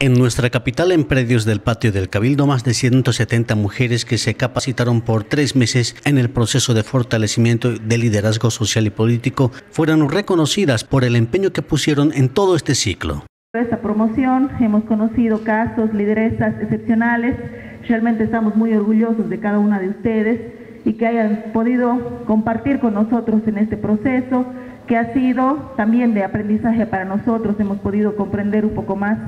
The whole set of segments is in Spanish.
En nuestra capital, en predios del patio del Cabildo, más de 170 mujeres que se capacitaron por tres meses en el proceso de fortalecimiento de liderazgo social y político fueron reconocidas por el empeño que pusieron en todo este ciclo. Esta promoción hemos conocido casos, lideresas excepcionales. Realmente estamos muy orgullosos de cada una de ustedes y que hayan podido compartir con nosotros en este proceso que ha sido también de aprendizaje para nosotros. Hemos podido comprender un poco más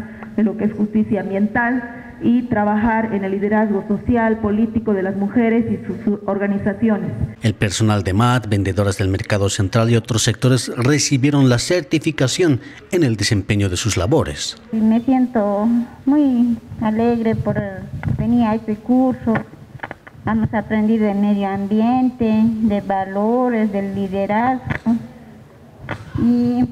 de lo que es justicia ambiental y trabajar en el liderazgo social, político de las mujeres y sus organizaciones. El personal de MAT, vendedoras del mercado central y otros sectores recibieron la certificación en el desempeño de sus labores. Me siento muy alegre por venir a este curso. Hemos aprendido de medio ambiente, de valores, del liderazgo. Y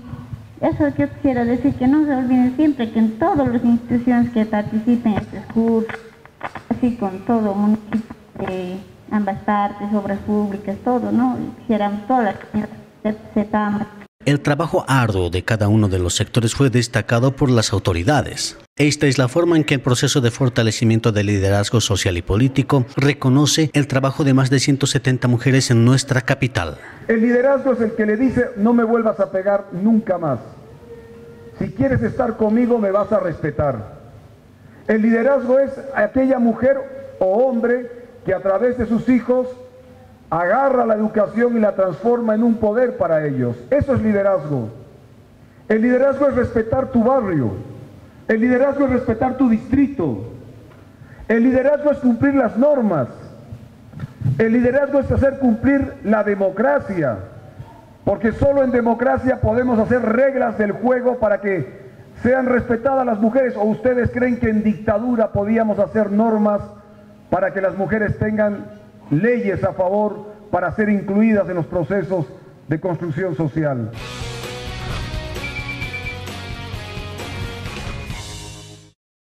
eso yo quiero decir, que no se olviden siempre que en todas las instituciones que participen en este curso, así con todo municipio de ambas partes, obras públicas, todo, ¿no? Quisiéramos todas las sepamos. El trabajo arduo de cada uno de los sectores fue destacado por las autoridades. Esta es la forma en que el proceso de fortalecimiento del liderazgo social y político reconoce el trabajo de más de 170 mujeres en nuestra capital. El liderazgo es el que le dice, no me vuelvas a pegar nunca más. Si quieres estar conmigo, me vas a respetar. El liderazgo es aquella mujer o hombre que a través de sus hijos agarra la educación y la transforma en un poder para ellos. Eso es liderazgo. El liderazgo es respetar tu barrio. El liderazgo es respetar tu distrito. El liderazgo es cumplir las normas. El liderazgo es hacer cumplir la democracia, porque solo en democracia podemos hacer reglas del juego para que sean respetadas las mujeres. ¿O ustedes creen que en dictadura podíamos hacer normas para que las mujeres tengan leyes a favor para ser incluidas en los procesos de construcción social?